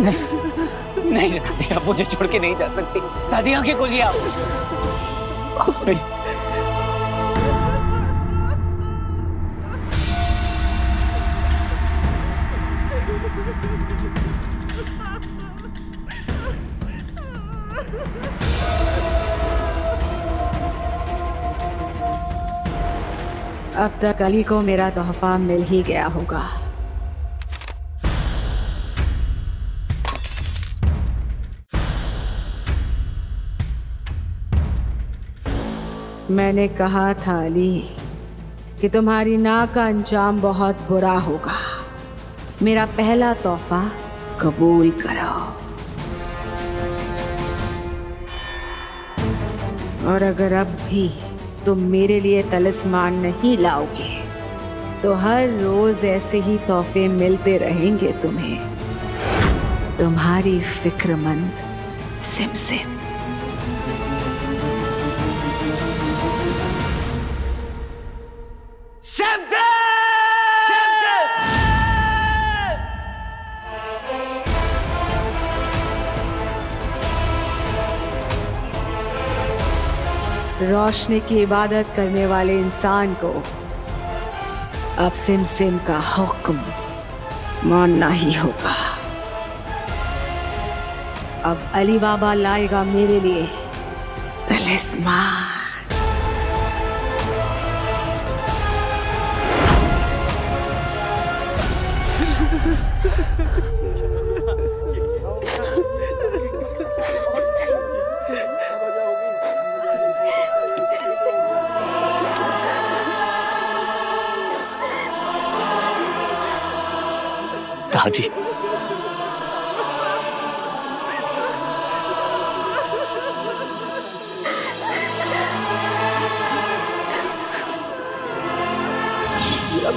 नहीं। नहीं दादी आप मुझे छोड़ के नहीं जा सकती। दादी आँखें खोलिए आप। अब तक अली को मेरा तोहफा मिल ही गया होगा। मैंने कहा था, अली, कि तुम्हारी ना का अंजाम बहुत बुरा होगा। मेरा पहला तोहफा कबूल करो। और अगर अब भी तुम मेरे लिए तलिस्मान नहीं लाओगे तो हर रोज ऐसे ही तोहफे मिलते रहेंगे तुम्हें। तुम्हारी फिक्रमंद सिम सिम रोशनी की इबादत करने वाले इंसान को अब सिम सिम का हुक्म मानना ही होगा। अब अली बाबा लाएगा मेरे लिए तलिस्मान दादी। मेरा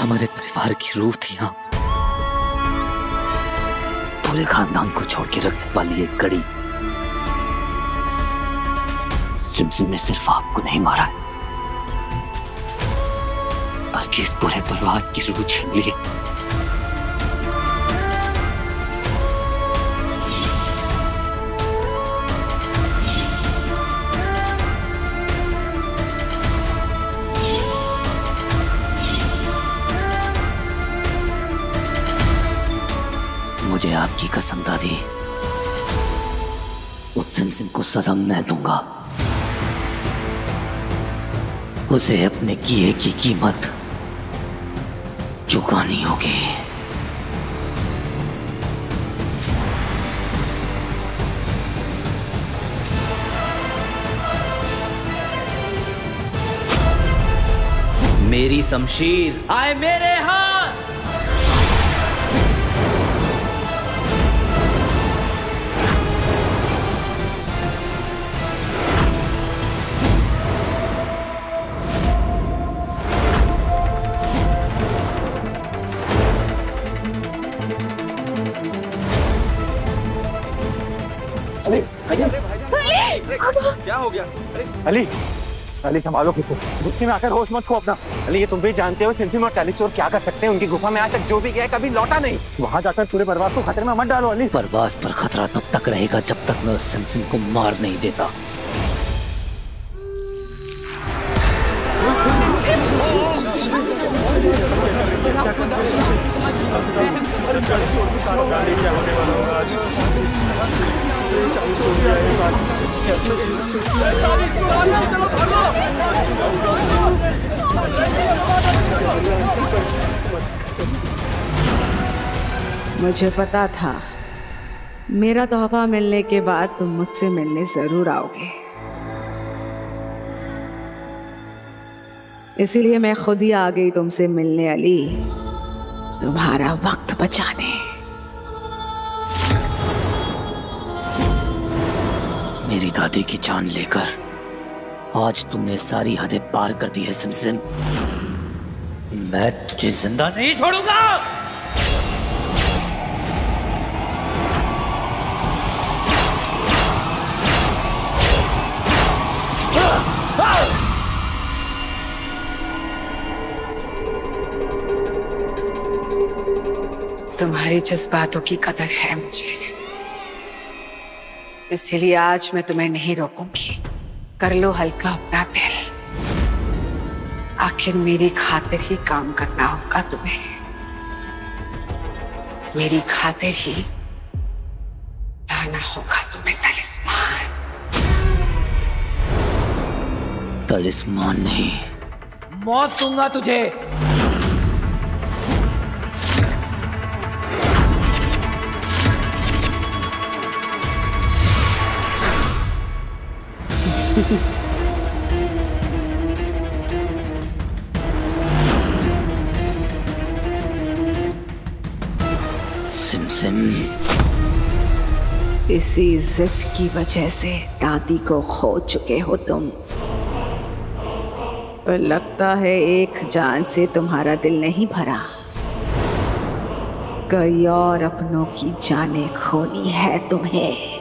हमारे परिवार की रूह थी हाँ। पूरे खानदान को छोड़ के रखने वाली एक कड़ी सिमसिम ने सिर्फ़ आपको नहीं मारा। है बल्कि इस पूरे परिवार की रूह छीन ली है मुझे आपकी कसम दादी। उस सिमसिम को सजा मैं दूँगा। उसे अपने किए की कीमत चुकानी होगी। मेरी शमशीर आए मेरे हाथ! हो अली अली संभालो खुद को गुस्से में आकर होश मत खो अपना। अली ये तुम भी जानते हो सिमसिम और चालीस चोर क्या कर सकते हैं? उनकी गुफा में आज तक जो भी गया कभी लौटा नहीं। वहाँ जाकर पूरे परिवार को खतरे में मत डालो अली। परवास पर खतरा तब तक रहेगा जब तक मैं उस सिमसिम को मार नहीं देता। मुझे पता था मेरा तोहफा मिलने के बाद तुम मुझसे मिलने ज़रूर आओगे। इसीलिए मैं खुद ही आ गई तुमसे मिलने अली। तुम्हारा वक्त बचाने। मेरी दादी की जान लेकर आज तुमने सारी हदें पार कर दी है, सिमसिम। मैं तुझे ज़िंदा नहीं छोड़ूँगा। तुम्हारी जज्बातों की कदर है मुझे। इसलिए आज मैं तुम्हें नहीं रोकूँगी। कर लो हल्का अपना दिल। आखिर मेरी खातिर ही काम करना होगा तुम्हें। मेरी खातिर ही लाना होगा तुम्हें तलिस्मान। तलिस्मान नहीं। मौत दूँगा तुझे। सिमसिम। इसी जिद की वजह से दादी को खो चुके हो तुम। पर लगता है एक जान से तुम्हारा दिल नहीं भरा। कई और अपनों की जाने खोनी है तुम्हें।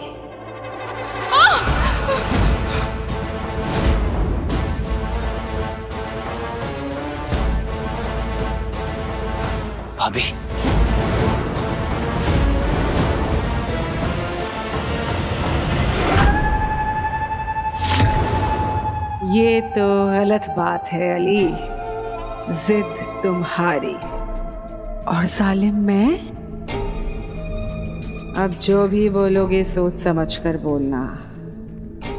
ये तो गलत बात है अली। जिद तुम्हारी। और जालिम मैं? अब जो भी बोलोगे सोच समझ कर बोलना।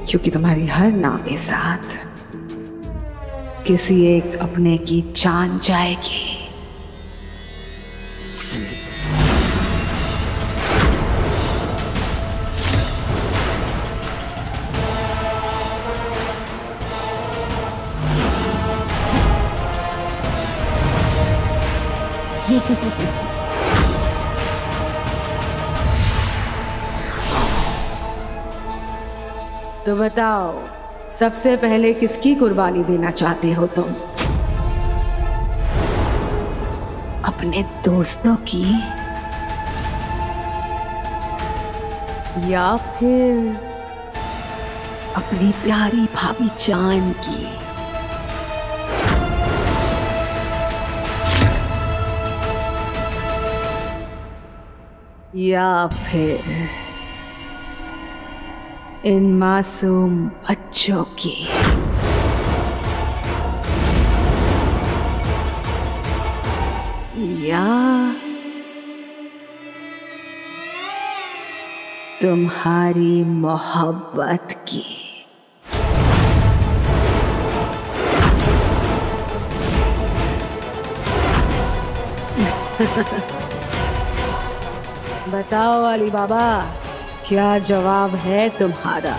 क्योंकि तुम्हारी हर ना के साथ किसी एक अपने की जान जाएगी। तो बताओ, सबसे पहले किसकी कुर्बानी देना चाहते हो तुम? अपने दोस्तों की? या फिर अपनी प्यारी भाभी जान की? या फिर इन मासूम बच्चों की। या तुम्हारी मोहब्बत की। बताओ अली बाबा। क्या जवाब है तुम्हारा?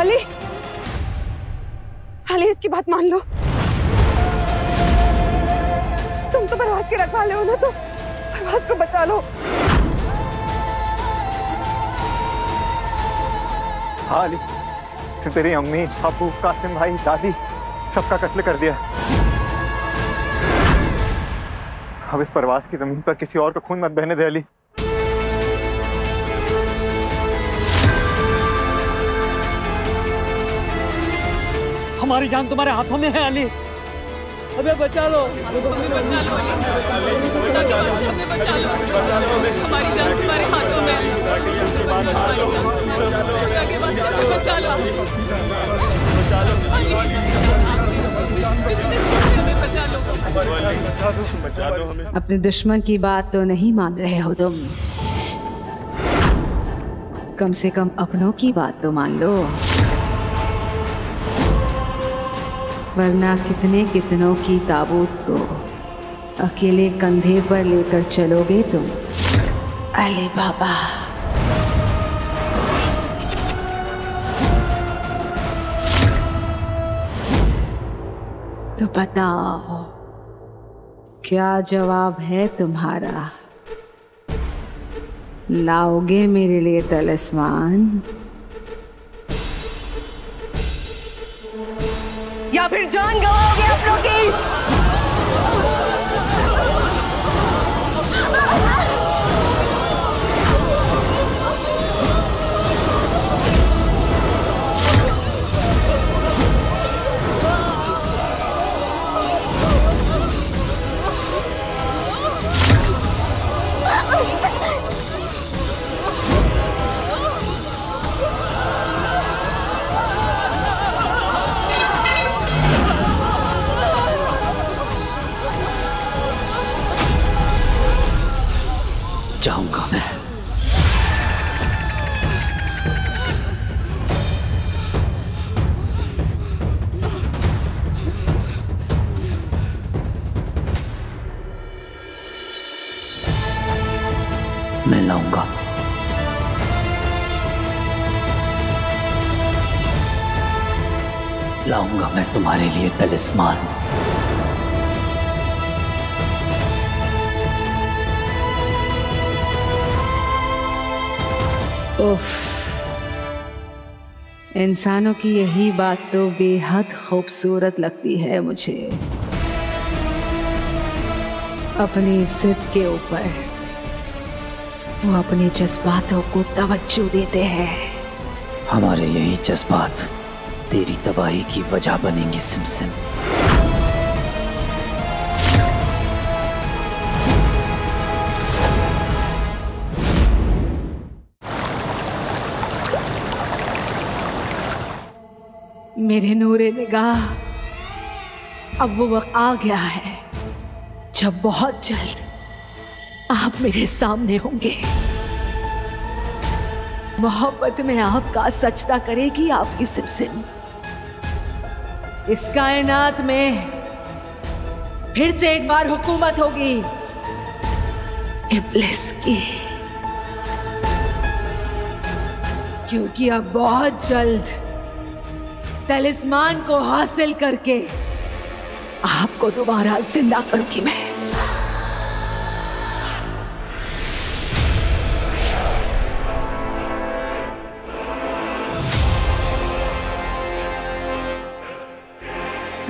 अली अली इसकी बात मान लो। तुम तो परवाज के रखवाले हो ना तो परवाज को बचा लो। हाँ अली तेरी अम्मी अबू कासिम भाई दादी सबका कत्ल कर दिया। अब इस परवास की ज़मीन पर किसी और का खून मत बहने दे अली। हमारी जान तुम्हारे हाथों में है अली। अबे बचा लो। बचा हमारी जान तुम्हारे हाथों में बच बचा लो बचा लो अपने दुश्मन की बात तो नहीं मान रहे हो तुम। कम से कम अपनों की बात तो मान लो। वरना कितने कितनों की ताबूत को अकेले कंधे पर लेकर चलोगे तुम। अली बाबा। तो बताओ क्या जवाब है तुम्हारा? लाओगे मेरे लिए तलस्मान? या फिर जान गवाओगे अपनों की? मैं लाऊँगा लाऊँगा मैं तुम्हारे लिए तलिस्मान। इंसानों की यही बात तो बेहद खूबसूरत लगती है मुझे। अपनी जिद के ऊपर। वो अपने जज्बातों को तवज्जो देते हैं। हमारे यही जज्बात तेरी तबाही की वजह बनेंगे सिमसिम मेरे नूरे निगाह अब वो वक्त आ गया है जब बहुत जल्द आप मेरे सामने होंगे। मोहब्बत में आपका सचता करेगी आपकी सिमसिम। इस कायनात में फिर से एक बार हुकूमत होगी। इब्लिस की। क्योंकि अब बहुत जल्द तलिस्मान को हासिल करके आपको दोबारा ज़िंदा करूँगी मैं।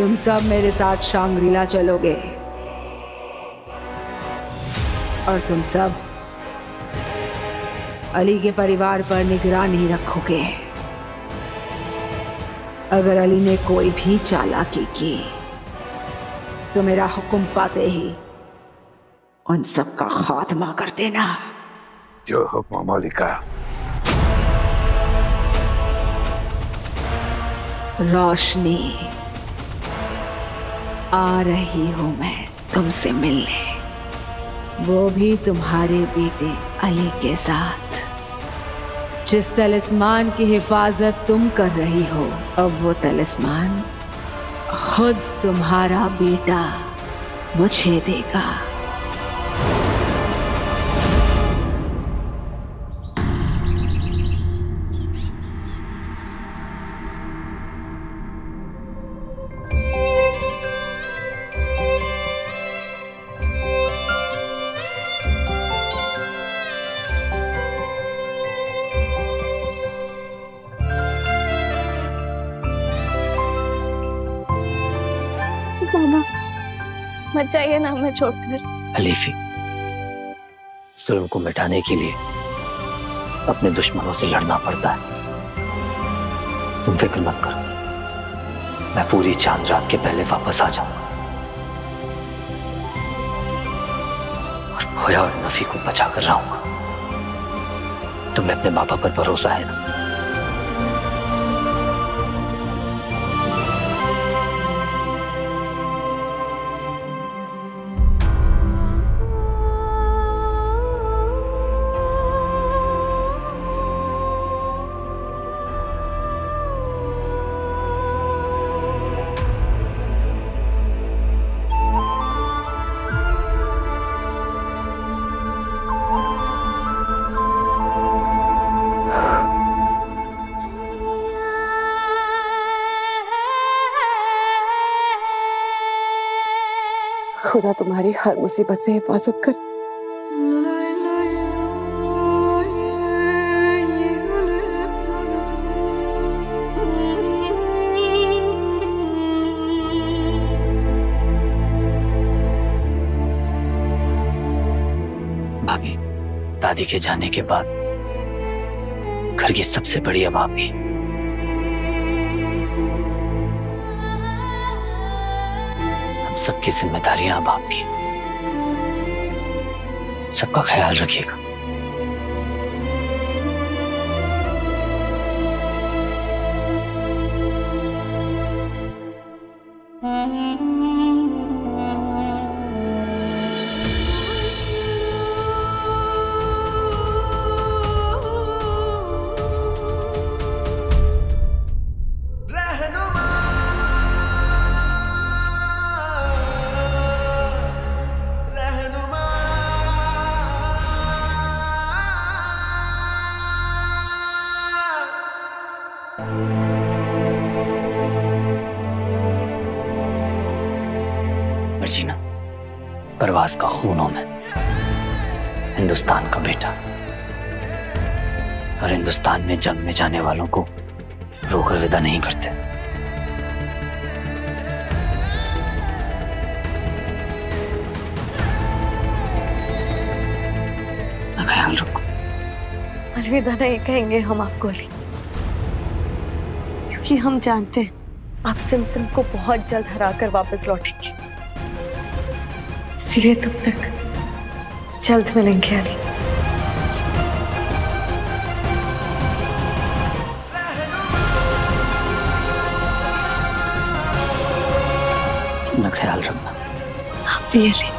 तुम सब मेरे साथ शांग्रीला चलोगे। और तुम सब अली के परिवार पर निगरानी रखोगे। अगर अली ने कोई भी चालाकी की तो मेरा हुक्म पाते ही उन सब का खात्मा कर देना। जो हुक्म मौलिका रोशनी। आ रही हूँ मैं तुमसे मिलने। वो भी तुम्हारे बेटे अली के साथ। जिस तलिस्मान की हिफाजत तुम कर रही हो, अब वो तलिस्मान खुद तुम्हारा बेटा मुझे देगा। जाइए ना हमें छोड़कर। हलीफी जुल्म को मिटाने के लिए अपने दुश्मनों से लड़ना पड़ता है। तुम फ़िक्र मत करो। मैं पूरी चाँद रात के पहले वापस आ जाऊँगा। और खोया और नफी को बचा कर रहूँगा तुम्हें अपने पापा पर भरोसा है ना? खुदा तुम्हारी हर मुसीबत से हिफाजत कर। भाभी, दादी के जाने के बाद घर की सबसे बड़ी अब आप ही सबकी जिम्मेदारियाँ अब आपकी। सबका ख्याल रखिएगा। परवास का खून हूँ मैं। हिंदुस्तान का बेटा। और हिंदुस्तान में जंग में जाने वालों को रोकर विदा नहीं करते। ख्याल रखो। अलविदा नहीं कहेंगे हम आपको, अली। क्योंकि हम जानते हैं आप सिमसिम को बहुत जल्द हरा कर वापस लौटेंगे। इसलिए तब तक जल्द मिलेंगे अली अपना ख्याल रखना। आप भी अली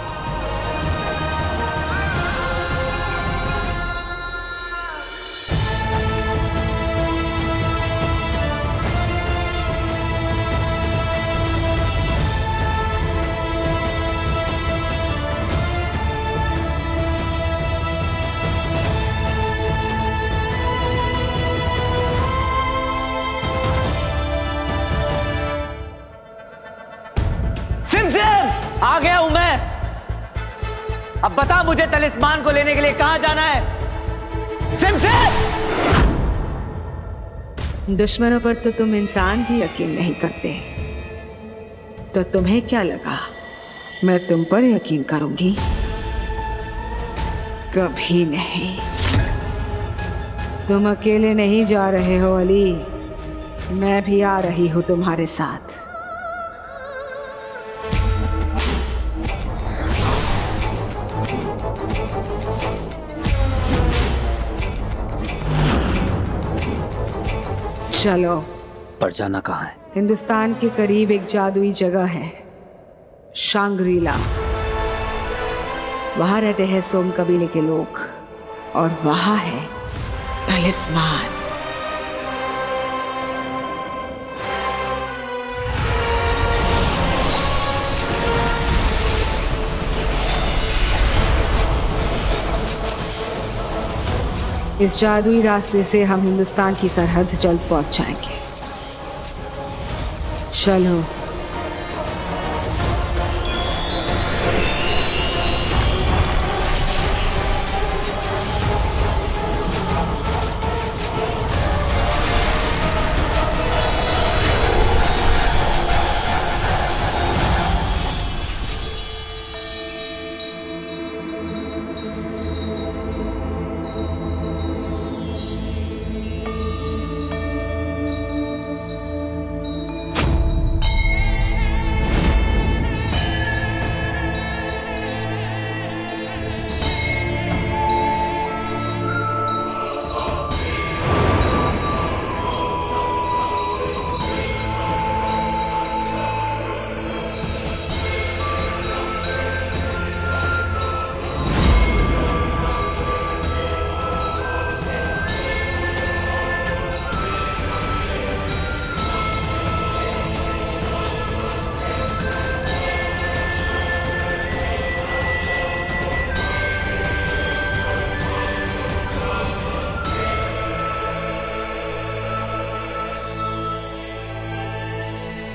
तलिस्मान को लेने के लिए कहाँ जाना है? सिमसिम दुश्मनों पर तो तुम इंसान भी यकीन नहीं करते। तो तुम्हें क्या लगा? मैं तुम पर यकीन करूँगी? कभी नहीं। तुम अकेले नहीं जा रहे हो, अली। मैं भी आ रही हूँ तुम्हारे साथ। चलो। पर जाना कहाँ है? हिंदुस्तान के करीब एक जादुई जगह है शांग्रीला। वहाँ रहते हैं सोम कबीले के लोग और वहाँ है तलिस्मान। इस जादुई रास्ते से हम हिंदुस्तान की सरहद जल्द पहुँच जाएँगे। चलो।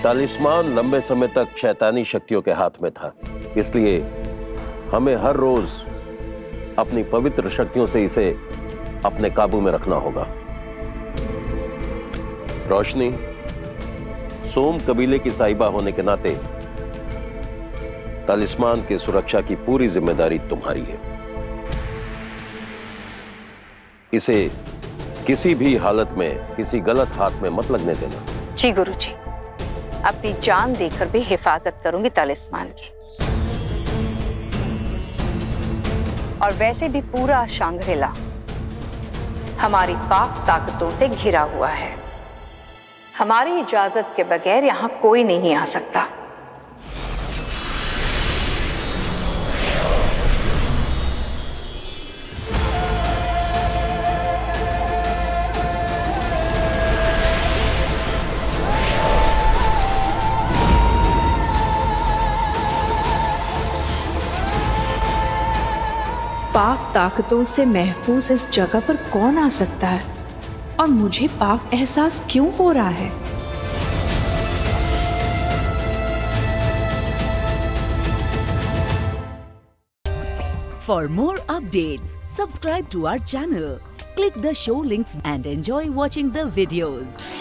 तालिस्मान लंबे समय तक शैतानी शक्तियों के हाथ में था। इसलिए हमें हर रोज अपनी पवित्र शक्तियों से इसे अपने काबू में रखना होगा। रोशनी, सोम कबीले की साहिबा होने के नाते तालिस्मान की सुरक्षा की पूरी ज़िम्मेदारी तुम्हारी है। इसे किसी भी हालत में, किसी गलत हाथ में मत लगने देना। जी गुरुजी। अपनी जान देकर भी हिफाजत करूँगी तलिस्मान की। और वैसे भी पूरा शांघरेला हमारी पाक ताकतों से घिरा हुआ है। हमारी इजाज़त के बगैर यहाँ कोई नहीं आ सकता। पाक ताकतों से महफूज इस जगह पर कौन आ सकता है? और मुझे पाक एहसास क्यों हो रहा है? For more update subscribe to our channel click the show links and enjoy watching the videos